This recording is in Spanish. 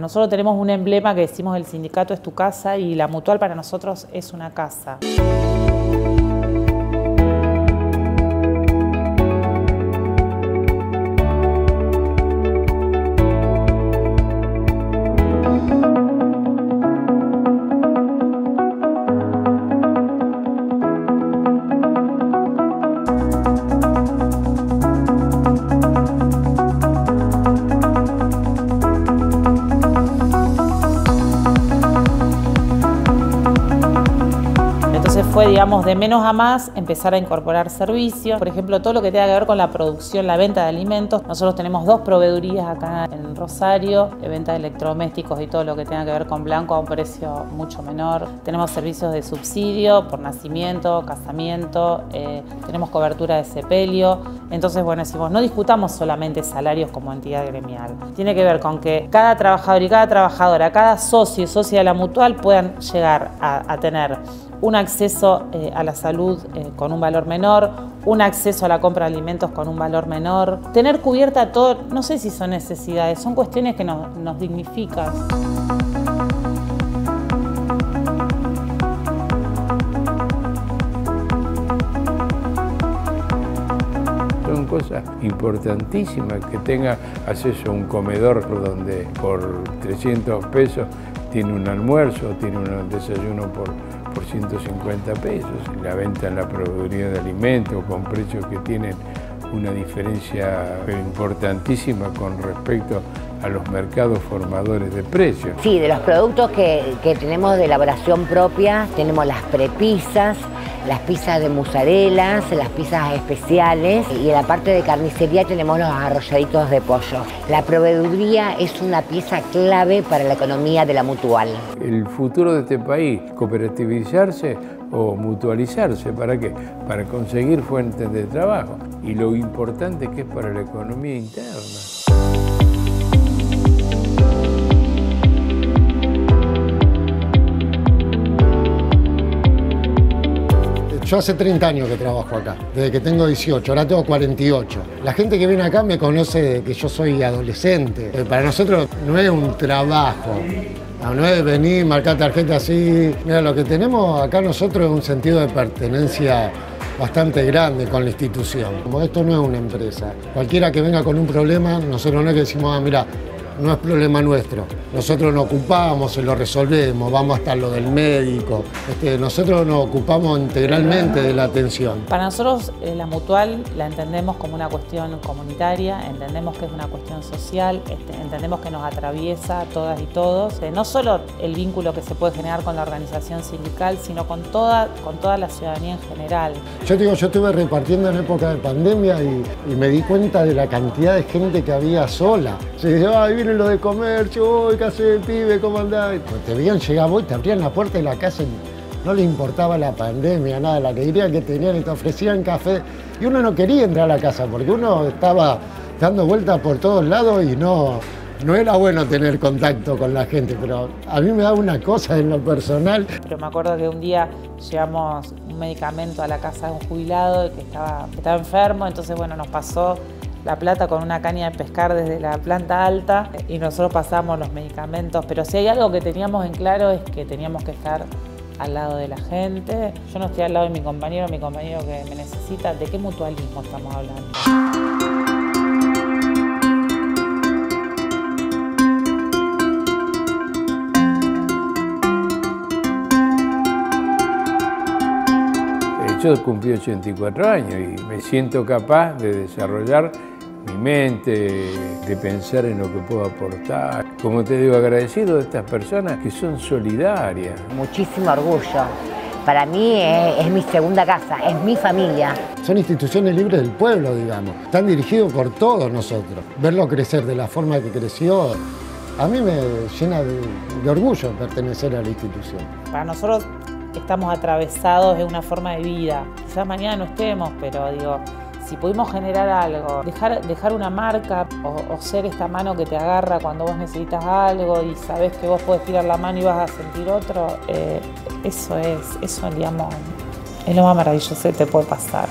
Nosotros tenemos un emblema que decimos el sindicato es tu casa y la mutual para nosotros es una casa. Fue, digamos, de menos a más empezar a incorporar servicios. Por ejemplo, todo lo que tenga que ver con la producción, la venta de alimentos. Nosotros tenemos dos proveedurías acá en Rosario, de venta de electrodomésticos y todo lo que tenga que ver con blanco a un precio mucho menor. Tenemos servicios de subsidio por nacimiento, casamiento, eh, tenemos cobertura de sepelio. Entonces, bueno, decimos, no discutamos solamente salarios como entidad gremial. Tiene que ver con que cada trabajador y cada trabajadora, cada socio y socia de la mutual puedan llegar a, a tener un acceso eh, a la salud eh, con un valor menor, un acceso a la compra de alimentos con un valor menor, tener cubierta todo, no sé si son necesidades, son cuestiones que nos, nos dignifican. Son cosas importantísimas que tenga acceso a un comedor donde por 300 pesos tiene un almuerzo, tiene un desayuno por por 150 pesos. La venta en la proveeduría de alimentos con precios que tienen una diferencia importantísima con respecto a los mercados formadores de precios. Sí, de los productos que, que tenemos de elaboración propia, tenemos las prepisas, las pizzas de mozzarella, las pizzas especiales y en la parte de carnicería tenemos los arrolladitos de pollo. La proveeduría es una pieza clave para la economía de la mutual. El futuro de este país, cooperativizarse o mutualizarse, ¿para qué? Para conseguir fuentes de trabajo y lo importante que es para la economía interna. Yo hace 30 años que trabajo acá, desde que tengo 18, ahora tengo 48. La gente que viene acá me conoce que yo soy adolescente. Eh, para nosotros no es un trabajo, no es venir, marcar tarjeta así. Mira, lo que tenemos acá nosotros es un sentido de pertenencia bastante grande con la institución. Como esto no es una empresa, cualquiera que venga con un problema, nosotros no es que decimos, ah, mira, no es problema nuestro. Nosotros nos ocupamos, se lo resolvemos, vamos hasta lo del médico. Este, nosotros nos ocupamos integralmente de la atención. Para nosotros eh, la mutual la entendemos como una cuestión comunitaria, entendemos que es una cuestión social, este, entendemos que nos atraviesa a todas y todos. Eh, no solo el vínculo que se puede generar con la organización sindical, sino con toda, con toda la ciudadanía en general. Yo digo, yo estuve repartiendo en época de pandemia y, me di cuenta de la cantidad de gente que había sola. Se dice, ay, viene lo de comercio, ¿qué hace pibe? ¿Cómo andás? Te veían llegar vos, te abrían la puerta de la casa y no le importaba la pandemia, nada, la dirían que tenían y te ofrecían café. Y uno no quería entrar a la casa porque uno estaba dando vueltas por todos lados y no, no era bueno tener contacto con la gente, pero a mí me da una cosa en lo personal. Pero me acuerdo que un día llevamos un medicamento a la casa de un jubilado que estaba, que estaba enfermo, entonces bueno, nos pasó la plata con una caña de pescar desde la planta alta y nosotros pasamos los medicamentos, pero si hay algo que teníamos en claro es que teníamos que estar al lado de la gente. Yo no estoy al lado de mi compañero, mi compañero que me necesita. ¿De qué mutualismo estamos hablando? Eh, yo cumplí 84 años y me siento capaz de desarrollar mi mente, de pensar en lo que puedo aportar. Como te digo, agradecido de estas personas que son solidarias. Muchísimo orgullo. Para mí es, mi segunda casa, es mi familia. Son instituciones libres del pueblo, digamos. Están dirigidos por todos nosotros. Verlo crecer de la forma que creció, a mí me llena de, de orgullo pertenecer a la institución. Para nosotros estamos atravesados de una forma de vida. Quizás mañana no estemos, pero digo, si pudimos generar algo, dejar, dejar una marca o, ser esta mano que te agarra cuando vos necesitas algo y sabes que vos podés tirar la mano y vas a sentir otro, eh, eso es, eso digamos, es lo más maravilloso que te puede pasar.